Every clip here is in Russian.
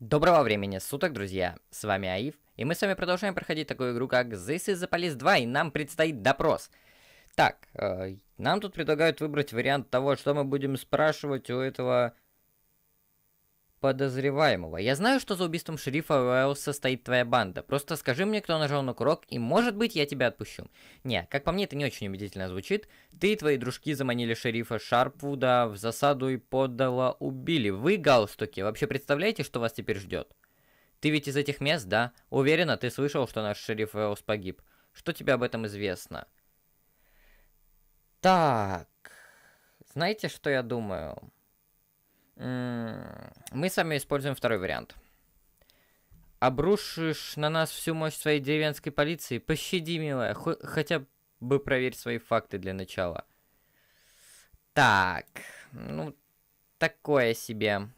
Доброго времени суток, друзья! С вами Аив, и мы с вами продолжаем проходить такую игру, как This is the Police 2, и нам предстоит допрос. Так, э, нам тут предлагают выбрать вариант того, что мы будем спрашивать у этого подозреваемого. Я знаю, что за убийством шерифа Уэллса стоит твоя банда. Просто скажи мне, кто нажал на курок, и может быть я тебя отпущу. Не, как по мне, это не очень убедительно звучит. Ты и твои дружки заманили шерифа Шарпвуда в засаду и подало убили. Вы, галстуки, вообще представляете, что вас теперь ждет? Ты ведь из этих мест, да? Уверена, ты слышал, что наш шериф Уэллс погиб. Что тебе об этом известно? Так, знаете, что я думаю? Мы с вами используем второй вариант. Обрушишь на нас всю мощь своей деревенской полиции? Пощади, милая, хотя бы проверь свои факты для начала. Так, ну, такое себе.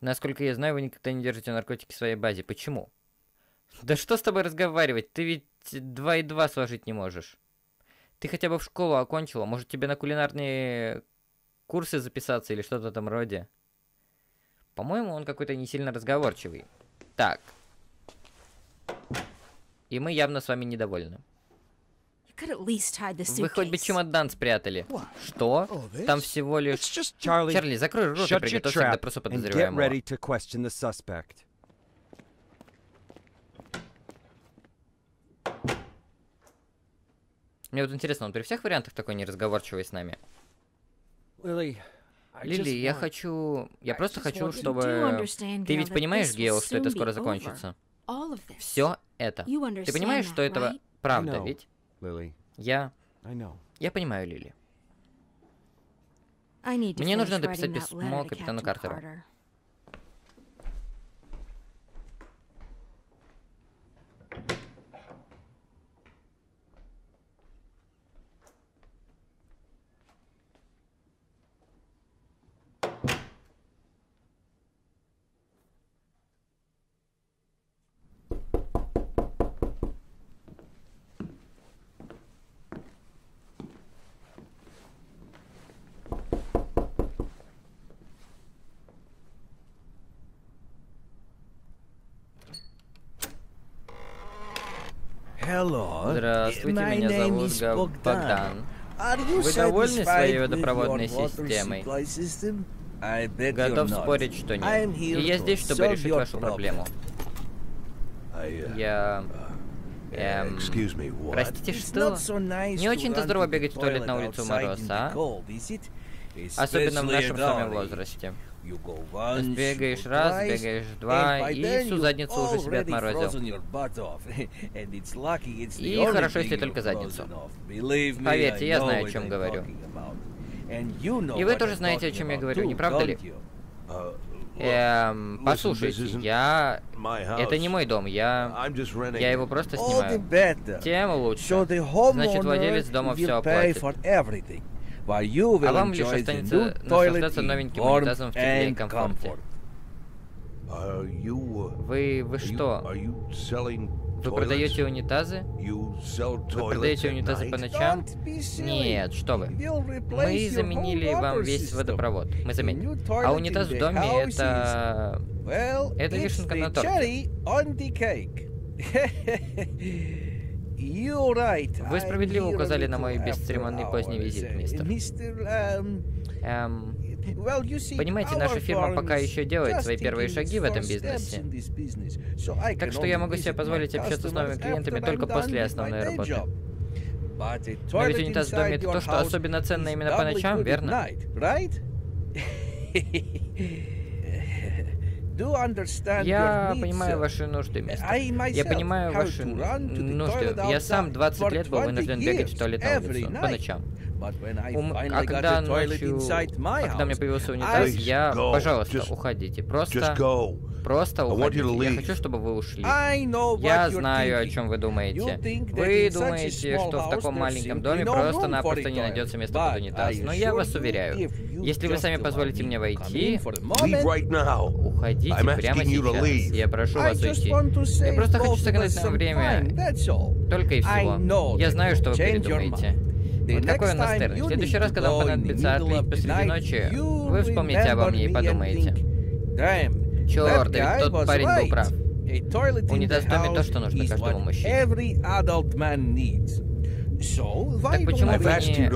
Насколько я знаю, вы никогда не держите наркотики в своей базе. Почему? Да что с тобой разговаривать? Ты ведь два и два сложить не можешь. Ты хотя бы в школу окончила. Может, тебе на кулинарные курсы записаться или что-то там роде. По-моему, он какой-то не сильно разговорчивый. Так. И мы явно с вами недовольны. Вы хоть бы чемодан спрятали. Что? Там всего лишь... Чарли, закрой рот и приготовься к допросу подозреваемого. Мне вот интересно, он при всех вариантах такой неразговорчивый с нами? Лили, я хочу... Я просто хочу, чтобы... Ты ведь понимаешь, Гео, что это скоро закончится? Все это. Ты понимаешь, что это правда, ведь? Я... Я понимаю, Лили. Мне нужно дописать письмо капитану Картеру. Здравствуйте, меня зовут Богдан. Вы довольны своей водопроводной системой? Готов спорить, что нет. И я здесь, чтобы решить вашу проблему. Uh, я... Эм... Простите, что? Не очень-то здорово бегать в туалет на улицу мороз, а? Особенно в нашем самом возрасте. Бегаешь раз, бегаешь два, и всю задницу уже себе отморозил. И хорошо, если только задницу. Поверьте, я знаю, о чем говорю. И вы тоже знаете, о чем я говорю, не правда ли? Uh, эм, послушайте, я... Это не мой дом, я... Я его просто снимаю. Тем лучше. Значит, владелец дома все оплатит. А вам лишь останется наслаждаться новеньким унитазом в тепле и комфорте. Вы, вы что? Вы продаете унитазы? Вы продаете унитазы по ночам? Нет, что вы. Мы заменили вам весь водопровод. Мы заменили. А унитаз в доме это... Это вишенка на торте. Вы справедливо указали на мой бесцеремонный поздний визит, мистер. Um, эм, Понимаете, наша фирма пока еще делает свои первые шаги в этом бизнесе. Так что я могу себе позволить общаться с новыми клиентами только после основной работы. Но ведь унитаз в доме это то, что особенно ценно именно по ночам, верно? Я понимаю ваши нужды, мистер. Я понимаю ваши нужды. Я сам 20 лет был вынужден бегать в туалет на улицу по ночам. Ум... А когда ночью, а когда мне появился унитаз, я, пожалуйста, уходите. Просто Просто уходите. Я хочу, чтобы вы ушли. Я знаю, о чем вы думаете. Вы думаете, что в таком маленьком доме просто-напросто не найдется места под унитаз. Но я вас уверяю, если вы сами позволите мне войти, уходите прямо сейчас. Я прошу вас уйти. Я просто хочу сохранить нам время. Только и всего. Я знаю, что вы передумаете. Вот такой он настырный. В следующий раз, когда вам понадобится отлить посреди ночи, Вы вспомните обо мне и подумаете. Черт, да ведь тот парень был прав. Унитаз в доме то, что нужно каждому мужчине. Так почему вы не...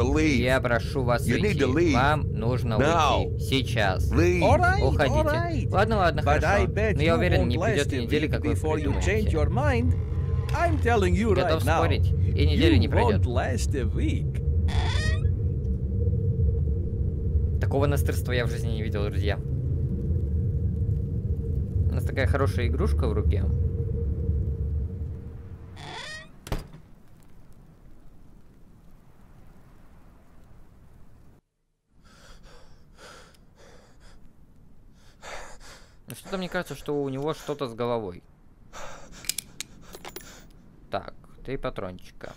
Я прошу вас уйти. Вам нужно уйти. Сейчас. Уходите. Ладно, ладно, хорошо. Но я уверен, не придет недели, как вы придумаете. Готов спорить. И недели не пройдет. Такого настройства я в жизни не видел, друзья. У нас такая хорошая игрушка в руке. Что-то мне кажется, что у него что-то с головой. Так, три патрончика.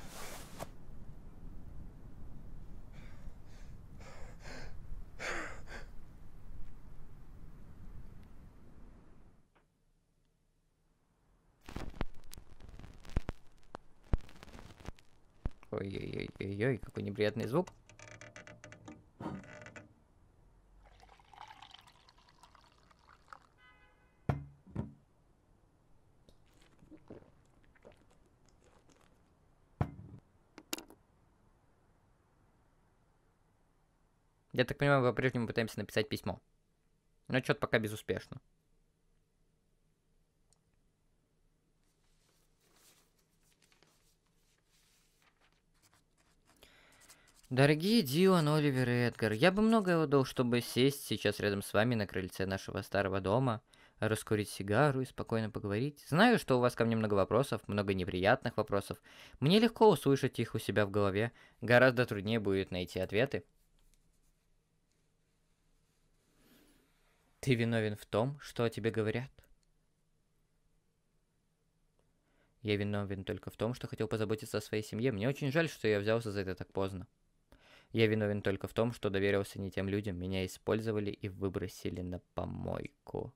Ой-ой-ой-ой, какой неприятный звук. Я так понимаю, мы по-прежнему пытаемся написать письмо. Но что-то пока безуспешно. Дорогие Дион, Оливер и Эдгар, я бы многое отдал, чтобы сесть сейчас рядом с вами на крыльце нашего старого дома, раскурить сигару и спокойно поговорить. Знаю, что у вас ко мне много вопросов, много неприятных вопросов. Мне легко услышать их у себя в голове, гораздо труднее будет найти ответы. Ты виновен в том, что о тебе говорят. Я виновен только в том, что хотел позаботиться о своей семье. Мне очень жаль, что я взялся за это так поздно. Я виновен только в том, что доверился не тем людям. Меня использовали и выбросили на помойку.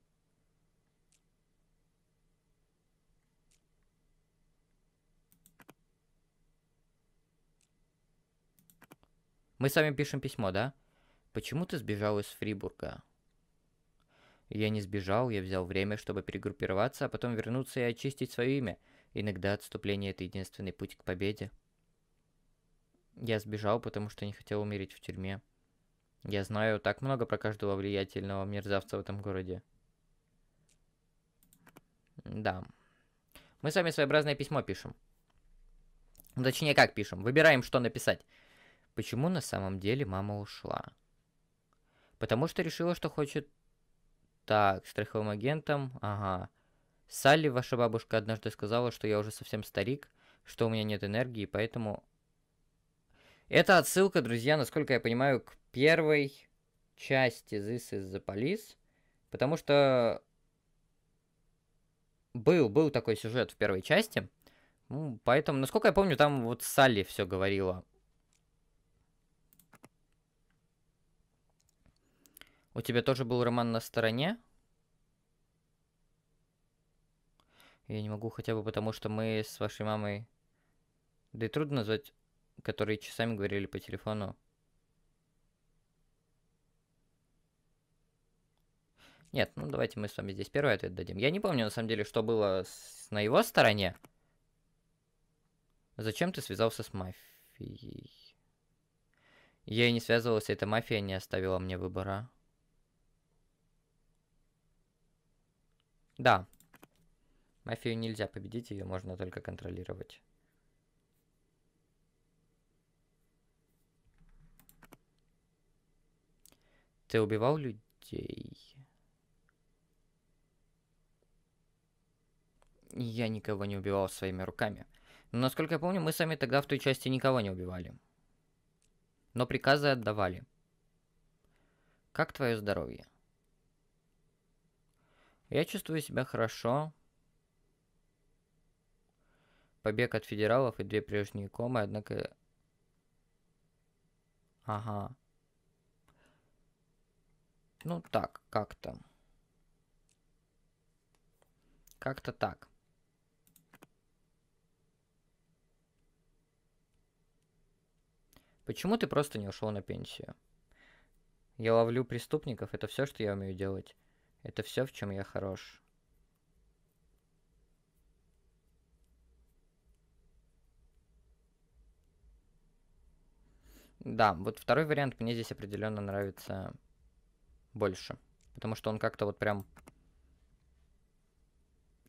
Мы с вами пишем письмо, да? Почему ты сбежал из Фрибурга? Я не сбежал, я взял время, чтобы перегруппироваться, а потом вернуться и очистить свое имя. Иногда отступление — это единственный путь к победе. Я сбежал, потому что не хотел умереть в тюрьме. Я знаю так много про каждого влиятельного мерзавца в этом городе. Да. Мы с вами своеобразное письмо пишем. Точнее, как пишем? Выбираем, что написать. Почему на самом деле мама ушла? Потому что решила, что хочет так, страховым агентом, ага. Салли, ваша бабушка, однажды сказала, что я уже совсем старик, что у меня нет энергии, поэтому... Это отсылка, друзья, насколько я понимаю, к первой части This is the Police, потому что был, был такой сюжет в первой части, ну, поэтому, насколько я помню, там вот Салли все говорила У тебя тоже был роман на стороне? Я не могу хотя бы потому, что мы с вашей мамой... Да и трудно назвать, которые часами говорили по телефону. Нет, ну давайте мы с вами здесь первый ответ дадим. Я не помню, на самом деле, что было с... на его стороне. Зачем ты связался с мафией? Я и не связывался, эта мафия не оставила мне выбора. Да. Мафию нельзя победить, ее можно только контролировать. Ты убивал людей? Я никого не убивал своими руками. Но, насколько я помню, мы сами тогда в той части никого не убивали. Но приказы отдавали. Как твое здоровье? Я чувствую себя хорошо. Побег от федералов и две прежние комы, однако... Ага. Ну так, как-то. Как-то так. Почему ты просто не ушел на пенсию? Я ловлю преступников, это все, что я умею делать. Это все, в чем я хорош. Да, вот второй вариант мне здесь определенно нравится больше. Потому что он как-то вот прям...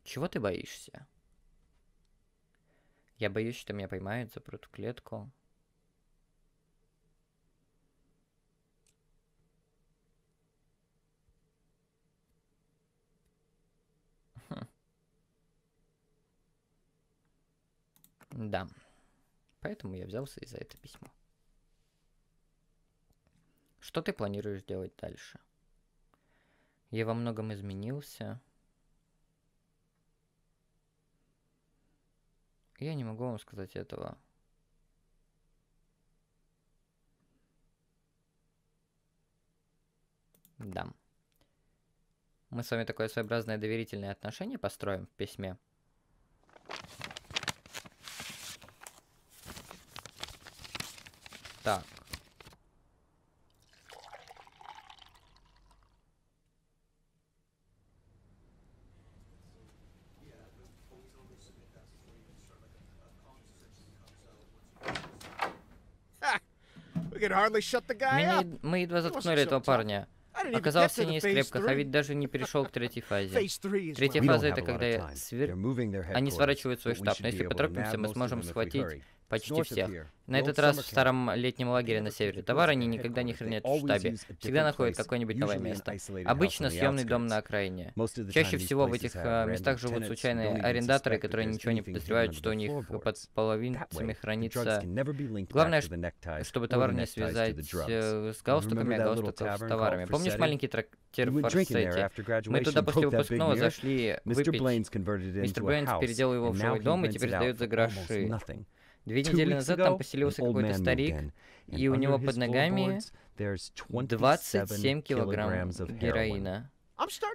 Чего ты боишься? Я боюсь, что меня поймают, запрут в клетку. Хм. Да. Поэтому я взялся и за это письмо. Что ты планируешь делать дальше? Я во многом изменился. Я не могу вам сказать этого. Да. Мы с вами такое своеобразное доверительное отношение построим в письме. Так. Меня, мы едва заткнули этого парня. Оказался не из крепких, а ведь даже не перешел к третьей фазе. Третья фаза это когда свер... они сворачивают свой штаб, но если поторопимся, мы сможем схватить почти всех. На этот раз в старом летнем лагере на севере. Товар они никогда не хранят в штабе. Всегда находят какое-нибудь новое место. Обычно съемный дом на окраине. Чаще всего в этих э, местах живут случайные арендаторы, которые ничего не подозревают, что у них под половинцами хранится... Главное, чтобы товар не связать э, с галстуками, а галстуков с товарами. Помнишь маленький трактир в Форсете? Мы туда после выпускного зашли выпить. Мистер Бэйнс переделал его в жилой дом и теперь сдает за гроши. Две недели назад там поселился какой-то старик, и у него под ногами 27 килограмм героина.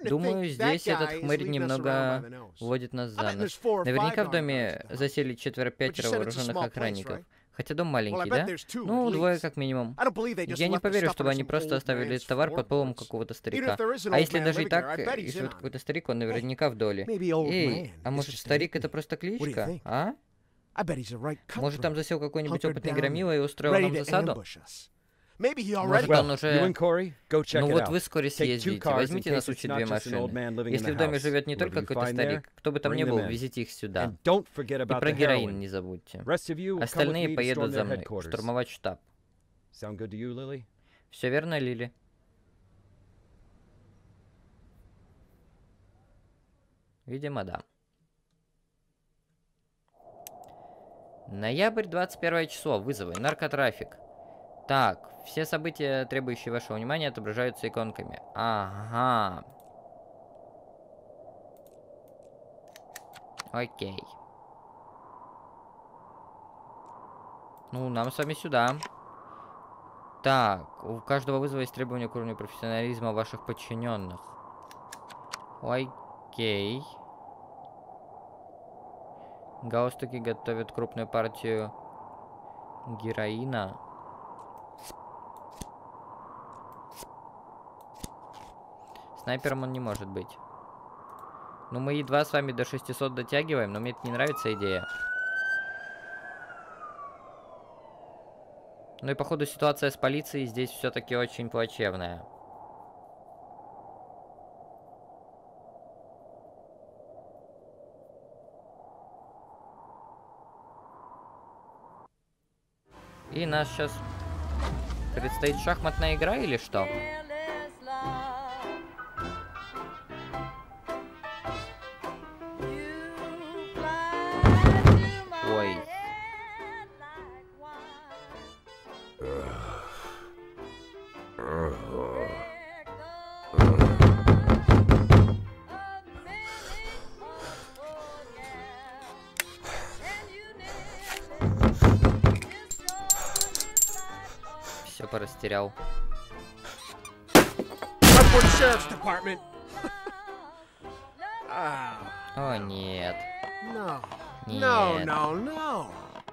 Думаю, здесь этот хмырь немного вводит нас за нос. Наверняка в доме засели четверо-пятеро вооруженных охранников. Хотя дом маленький, да? Ну, двое как минимум. Я не поверю, чтобы они просто оставили товар под полом какого-то старика. А если даже и так, и живет какой-то старик, он наверняка в доле. Эй, а может старик это просто кличка, а? Может, там засел какой-нибудь опытный громила и устроил нам засаду? Может, он уже... Ну вот вы вскоре съездите, возьмите на случай две машины. Если в доме живет не только какой-то старик, кто бы там ни был, везите их сюда. И про героин не забудьте. Остальные поедут за мной, штурмовать штаб. Все верно, Лили? Видимо, да. Ноябрь, 21 число. Вызовы. Наркотрафик. Так, все события, требующие вашего внимания, отображаются иконками. Ага. Окей. Ну, нам с вами сюда. Так, у каждого вызова есть требования к уровню профессионализма ваших подчиненных. Окей. Галстуки готовят крупную партию героина. Снайпером он не может быть. Ну, мы едва с вами до 600 дотягиваем, но мне это не нравится идея. Ну и походу ситуация с полицией здесь все-таки очень плачевная. И нас сейчас предстоит шахматная игра или что? Потерял. О, нет. Нет.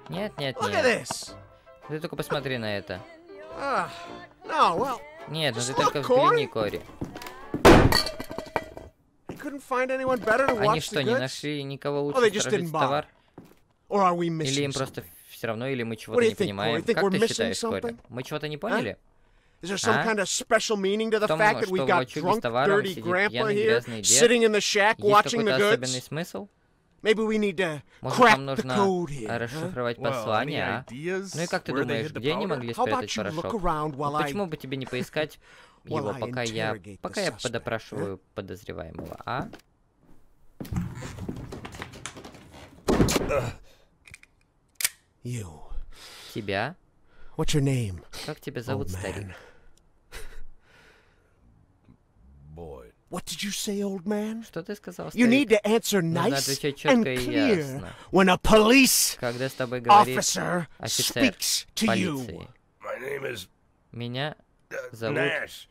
Нет, нет, нет. Ты только посмотри на это. Нет, ну ты только взгляни, Кори. Они что, не нашли никого лучше товар? Или им просто все равно, или мы чего-то не понимаем? Как ты считаешь, Кори? Мы чего-то не поняли? Is there some а? kind of special meaning to the fact that we got drunk, dirty grandpa here, sitting in the shack, watching the goods? Maybe we need to crack the code here. расшифровать послание, а? Ну и как ты думаешь, где они могли спрятать порошок? Почему бы тебе не поискать его, пока я, пока я подопрашиваю подозреваемого, а? You. Тебя? What's your name? Как тебя зовут, старик? Boy. What did you say, old man? Что ты сказал, You need to answer nice and clear when a police Когда с тобой говорит officer speaks to you. My name is Меня зовут Nash.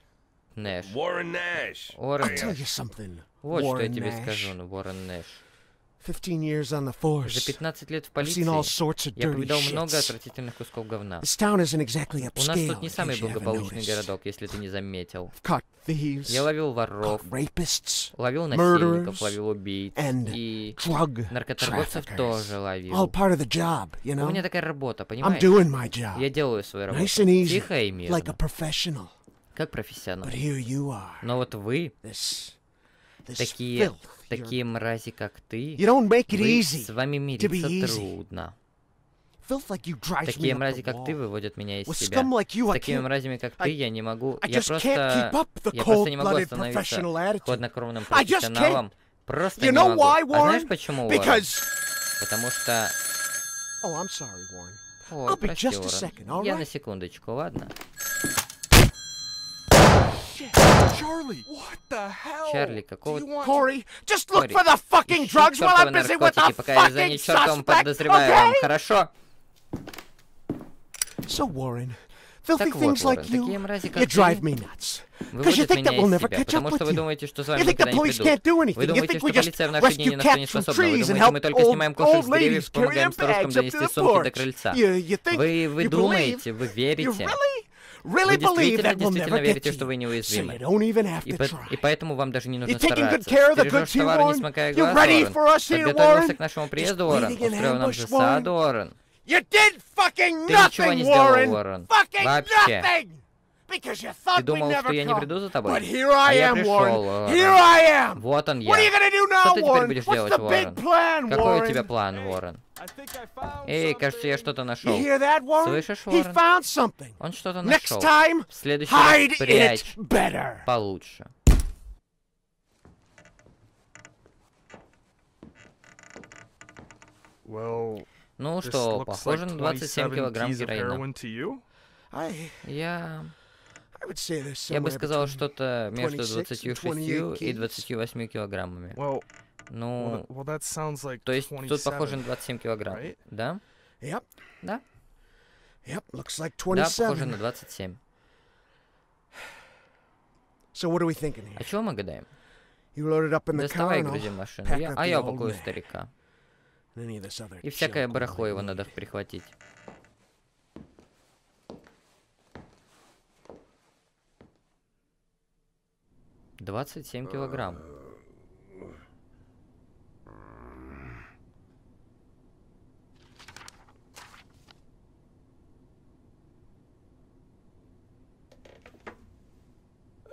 Нэш. Warren Nash. Уоррен tell you something. Вот что я тебе Nash. скажу, Уоррен Нэш. За force. 15 лет в полиции я повидал много отвратительных кусков говна. У нас тут не самый благополучный городок, если ты не заметил. Я ловил воров, ловил насильников, ловил убийц и наркоторговцев тоже ловил. У меня такая работа, понимаешь? Я делаю свою работу. Тихо и мирно, как профессионал. Но вот вы, такие, такие мрази, как ты, вы, с вами мириться трудно. Такие мрази, как ты, выводят меня из себя. С такими мразями, как ты, я не могу... Я просто... Я просто не могу остановиться хладнокровным профессионалом. Просто не могу. А знаешь почему, Уоррен? Потому что... Oh. О, прости, Уоррен. Я на секундочку, ладно? Charlie! What the hell? Чарли, какого... Corey, just look Кори, for the fucking ищи drugs while I'm чертовы busy with the наркотики, пока я занят fucking чертовым suspect, подозреваемым, okay? хорошо? So, Warren, filthy Так вот, things like Уоррен, такие you, мрази, you как drive ты, me nuts. Because you выводят think that меня we'll из never себя, catch up потому что with вы you. думаете, что с You вами think the никогда не police can't придут. do Вы anything. You думаете, think что we just полиция в наши дни ни rescue на что не cats from способна. Вы trees and думаете, мы help только old, снимаем кошек old с деревьев, ladies carry помогаем their старушкам bags up донести to the сумки до porch. крыльца. You, you think, Вы, вы you думаете, believe, вы you верите, really, вы really believe that we'll never верите, что вы неуязвимы. И, по- и поэтому вам даже не нужно стараться. Бережешь товар, не смыкая глаз, Уоррен. Подготовился к нашему приезду, Уоррен. Устроил нам засаду, Уоррен. Ты ничего не сделал. Уоррен. Вообще. Ты думал, что я не приду за тобой? But here А I я am, пришел, Warren. Уоррен. Here I am. Вот он What are you я. gonna do Что now, ты теперь Warren? будешь What's делать, the big Уоррен? plan, Какой у Warren? тебя план, Уоррен? I think I found Эй, something. кажется, я что-то нашел. hear that, Warren? Слышишь, He Уоррен? found something. Он что-то Next нашел. time, В следующий hide раз it прячь better. получше. Well, Ну this что, looks похоже like на 27 27 килограмм героина. heroin to you? I, Я... Я бы сказал, что-то между 26 and 26 и 28 28 килограммами. Well, Ну, well, that sounds like то есть 27, тут похоже на 27 килограмм, right? да? Yep. Да? Yep. Looks like Да, похоже 27. на 27. So what are we thinking А here? чего мы гадаем? You load it up in the Доставай and грузи машину, я- а я упакую старика. И всякое барахло его надо прихватить. Двадцать семь килограмм.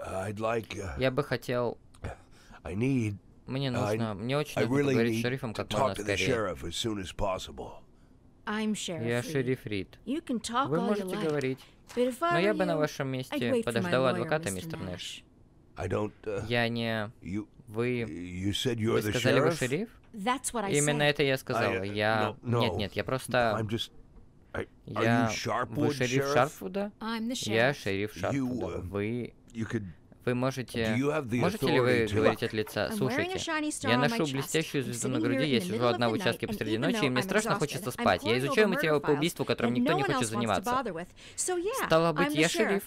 I'd like. Uh, Я бы хотел... Мне нужно... Мне очень нужно really поговорить с шерифом как можно скорее. Я шериф Рид. Вы можете говорить. Но я бы на вашем месте wait for my подождал lawyer, адвоката, мистер Нэш. Nash. I don't. Uh, Я не... you. Вы... You said you're Вы the сказали, вы sheriff. шериф? That's what I Именно said. это я сказал. I, uh, Я... no, Нет, no. нет, я I'm просто... just. I, are Я... you Sharpwood Вы шериф sheriff? Шарфуда? I'm the Я sheriff. шериф You, Шарфуда. uh, Вы... Вы можете... Можете ли вы говорить от лица? Слушайте, я ношу блестящую звезду на груди, я сижу одна в участке посреди ночи, и мне страшно хочется спать. Я изучаю материалы по убийству, которым никто не хочет заниматься. Стало быть, я шериф.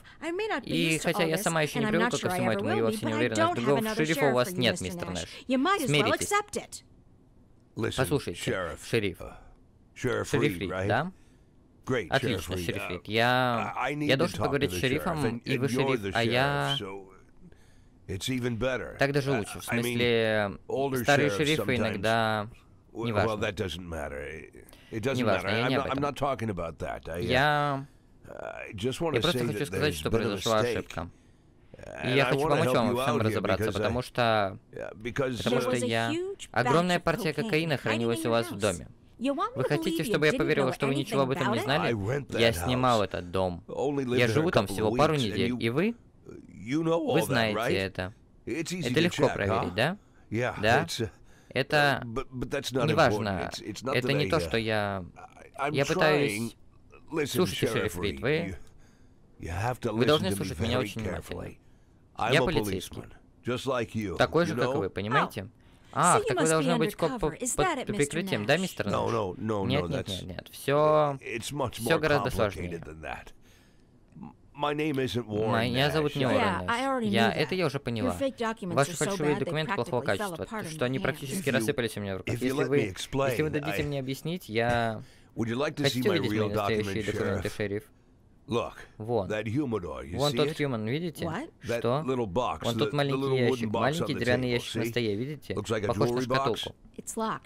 И хотя я сама еще не привыкла ко всему этому be, вовсе не уверена, что другого шерифа у вас нет, мистер. Нэш. Смиритесь. Послушайте, шериф. Uh, Шериф right? да? Отлично, шериф Рид. Я... Я должен поговорить с шерифом, и вы шериф, а я... Так даже лучше. В смысле, старые шерифы иногда... Неважно. Неважно, я не об этом. Я... Я просто хочу сказать, что произошла ошибка. И я хочу помочь вам во всем разобраться, потому что... Потому что я... Огромная партия кокаина хранилась у вас в доме. Вы хотите, чтобы я поверил, что вы ничего об этом не знали? Я снимал этот дом. Я живу там всего пару недель, и вы? Вы знаете это. Это легко проверить, да? Да? Это неважно. Это не то, что я... Я пытаюсь... Слушайте, шериф Рид, вы... Вы должны слушать меня очень внимательно. Я полицейский. Такой же, как и вы, понимаете? А, так вы должны быть коп под прикрытием, да, мистер Нэш? Нет, нет, нет, нет. Все... Все гораздо сложнее. Меня зовут не Уоррен. Я... Это я уже поняла. Ваши фальшивые документы плохого качества, что они практически рассыпались у меня в руках. Если вы... Если вы дадите мне объяснить, я... Хотите увидеть мои настоящие документы, шериф? Вон. Вон тот Хьюман, видите? Что? Вон тот маленький ящик. Маленький деревянный ящик на столе, видите? Похож на шкатулку.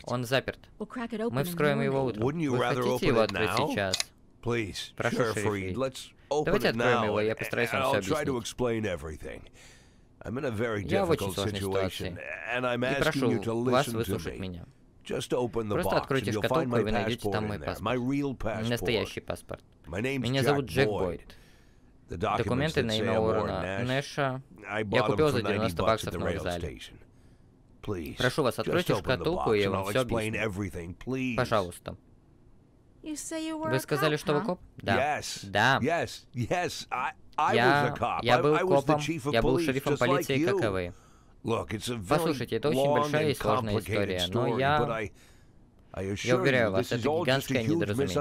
Он заперт. Мы вскроем его утром. Вы хотите его открыть сейчас? Прошу, шериф Давайте откроем его, я постараюсь вам все объяснить. Я в очень сложной ситуации. И прошу вас выслушать меня. Просто откройте шкатулку, и вы найдете там мой паспорт. Настоящий паспорт. Меня зовут Джек Бойд. Документы на имя Уоррена Нэша я купил за 90 баксов на вокзале. Прошу вас, откройте шкатулку, и я вам все объясню. Пожалуйста. Вы сказали, что вы коп? Да. Да. Я, я был копом, я был шерифом полиции, как и вы. Послушайте, это очень большая и сложная история, но я... Я уверяю вас, это гигантское недоразумение.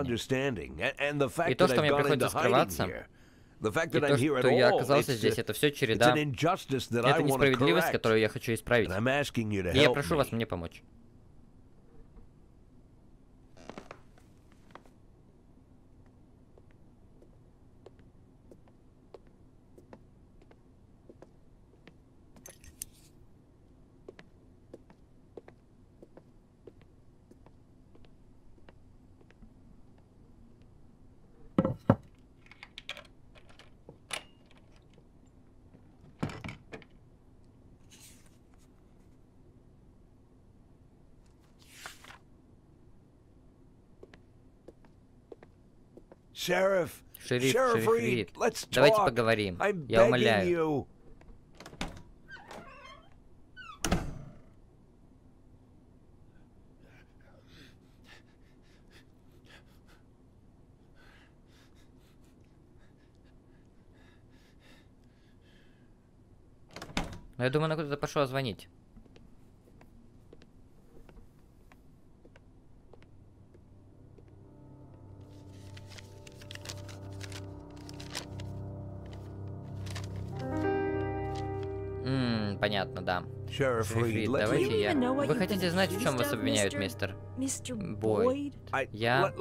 И то, что мне приходится скрываться, и то, что я оказался здесь, это все череда. Это несправедливость, которую я хочу исправить. И я прошу вас мне помочь. Шериф, шериф Рид, давайте поговорим. Я умоляю. Но я думаю, она куда-то пошла звонить. Шериф Рид, давайте я. Вы хотите знать, в чем вас обвиняют, мистер Бойд? Я...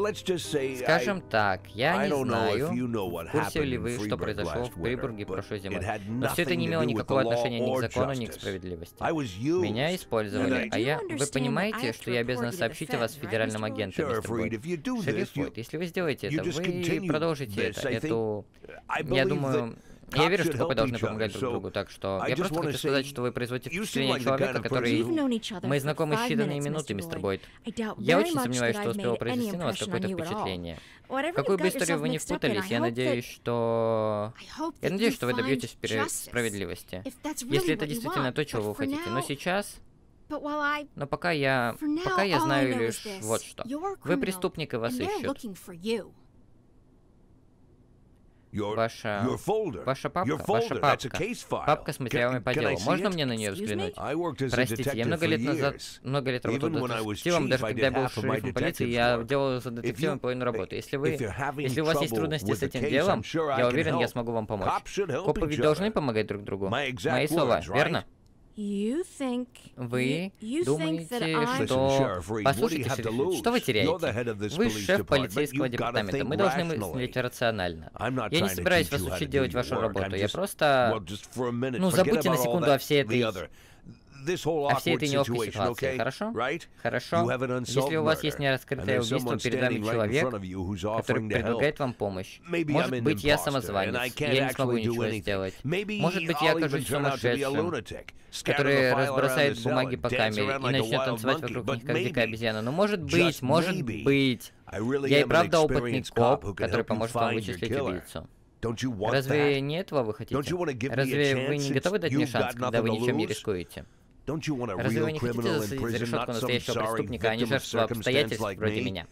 Скажем так, я не знаю, в курсе ли вы, что произошло в Прибурге прошлой зимой. Но все это не имело никакого отношения ни к закону, ни к справедливости. Меня использовали, а я... Вы понимаете, что я обязан сообщить о вас федеральному агенту, мистер Бойд? Шериф Бойд, если вы сделаете это, вы продолжите это, эту... Я думаю, я верю, что вы должны помогать друг другу, так что... Я просто хочу сказать, что вы производите впечатление человека, который... Мы знакомы считанные минуты, мистер Бойд. Я очень сомневаюсь, что успел произвести на вас какое-то впечатление. В какую бы историю вы не впутались, я надеюсь, что... Я надеюсь, что вы добьетесь справедливости. Если это действительно то, чего вы хотите. Но сейчас... Но пока я... Пока я знаю лишь вот что. Вы преступник, и вас ищут. Ваша... Ваша папка, ваша папка. Папка с материалами по делу. Можно мне на нее взглянуть? Простите, я много лет назад, много лет работал детективом, даже когда я был шерифом полиции, я делал за детективом половину работы. Если вы... Если у вас есть трудности с этим делом, я уверен, я смогу вам помочь. Копы ведь должны помогать друг другу. Мои слова, верно? Вы думаете, что... Послушайте, что вы теряете? Вы шеф полицейского департамента. Мы должны мыслить рационально. Я не собираюсь вас учить делать вашу работу. Я просто... Ну, забудьте на секунду о всей этой о всей этой неловкой ситуации, хорошо? Хорошо. Если у вас есть нераскрытое убийство, перед вами человек, который предлагает вам помощь. Может быть, я самозванец, я не смогу ничего сделать. Может быть, я окажусь сумасшедшим, который разбросает бумаги по камере и начнет танцевать вокруг них, как дикая обезьяна. Но может быть, может быть, я и правда опытный коп, который поможет вам вычислить убийцу. Разве не этого вы хотите? Разве вы не готовы дать мне шанс, когда вы ничем не рискуете? Разве вы не хотите засадить за решетку настоящего преступника, а не жертву обстоятельств вроде меня?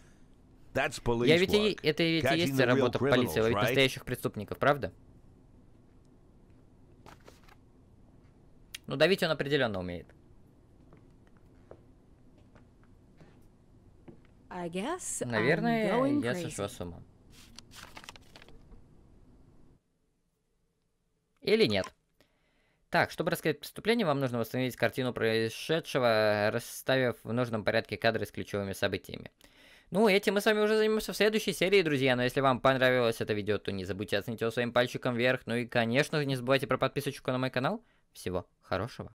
Я ведь и... Это ведь и есть работа полиции, ловить настоящих преступников, правда? Ну, давить он определенно умеет. Наверное, я сошла с ума. Или нет? Так, чтобы рассказать преступление, вам нужно восстановить картину происшедшего, расставив в нужном порядке кадры с ключевыми событиями. Ну, этим мы с вами уже займемся в следующей серии, друзья. Но если вам понравилось это видео, то не забудьте оценить его своим пальчиком вверх. Ну и, конечно не забывайте про подписочку на мой канал. Всего хорошего.